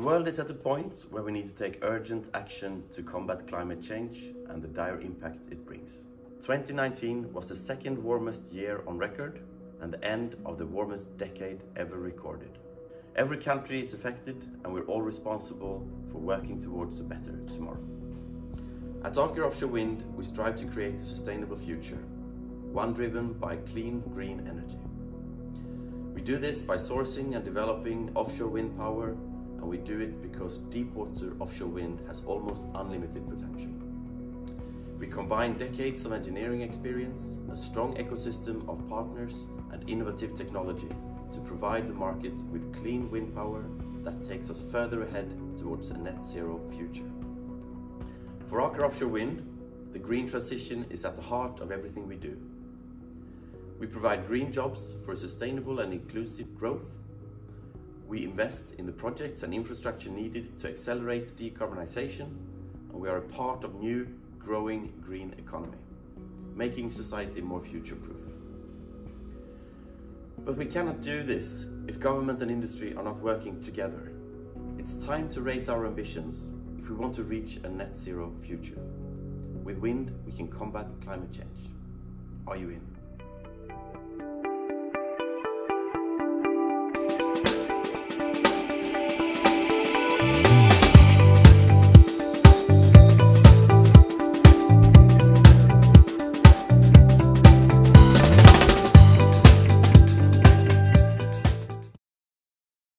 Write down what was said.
The world is at a point where we need to take urgent action to combat climate change and the dire impact it brings. 2019 was the second warmest year on record and the end of the warmest decade ever recorded. Every country is affected and we're all responsible for working towards a better tomorrow. At Aker Offshore Wind, we strive to create a sustainable future, one driven by clean green energy. We do this by sourcing and developing offshore wind power and we do it because deepwater offshore wind has almost unlimited potential. We combine decades of engineering experience, a strong ecosystem of partners and innovative technology to provide the market with clean wind power that takes us further ahead towards a net zero future. For Aker Offshore Wind, the green transition is at the heart of everything we do. We provide green jobs for sustainable and inclusive growth we invest in the projects and infrastructure needed to accelerate decarbonisation, and we are a part of new, growing green economy, making society more future-proof. But we cannot do this if government and industry are not working together. It's time to raise our ambitions if we want to reach a net zero future. With wind, we can combat climate change. Are you in?